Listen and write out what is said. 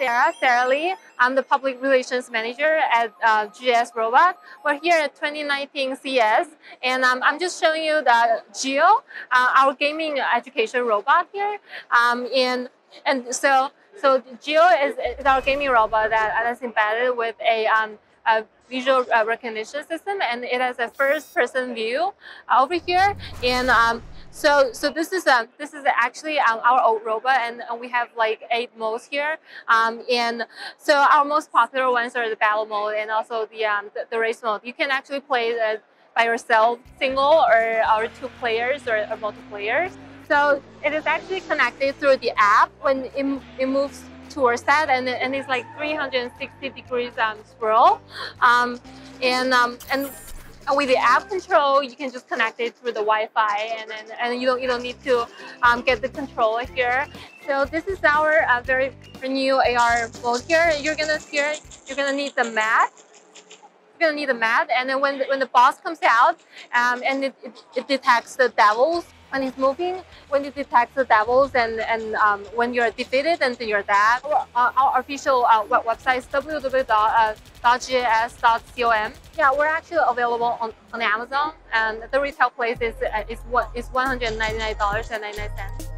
Sarah, Sarah Li. I'm the public relations manager at uh, GJS Robot. We're here at 2019 CES, and um, I'm just showing you the GEIO, uh, our gaming education robot here. Um, and and so so GEIO is, is our gaming robot that, that's embedded with a, um, a visual uh, recognition system, and it has a first-person view over here. And um, so, so this is a this is actually our old robot, and we have like eight modes here. Um, and so our most popular ones are the battle mode and also the um, the, the, race mode. You can actually play uh, by yourself, single or, or two players or, or multiplayer. So it is actually connected through the app when it, it moves towards that, and, and it's like 360 degrees um, swirl. Um, and um, and with the app control, you can just connect it through the Wi-Fi, and then and you don't you don't need to um, get the controller here. So this is our uh, very new AR mode here. You're gonna here you're gonna need the mat. You're gonna need the mat, and then when the, when the boss comes out, um, and it, it, it detects the devils when it's moving, when it detects the devils and, and um, when you're defeated and you're dead. Our, uh, our official uh, website is www.gs.com. Yeah, we're actually available on, on Amazon and the retail place is, uh, is, is $199.99.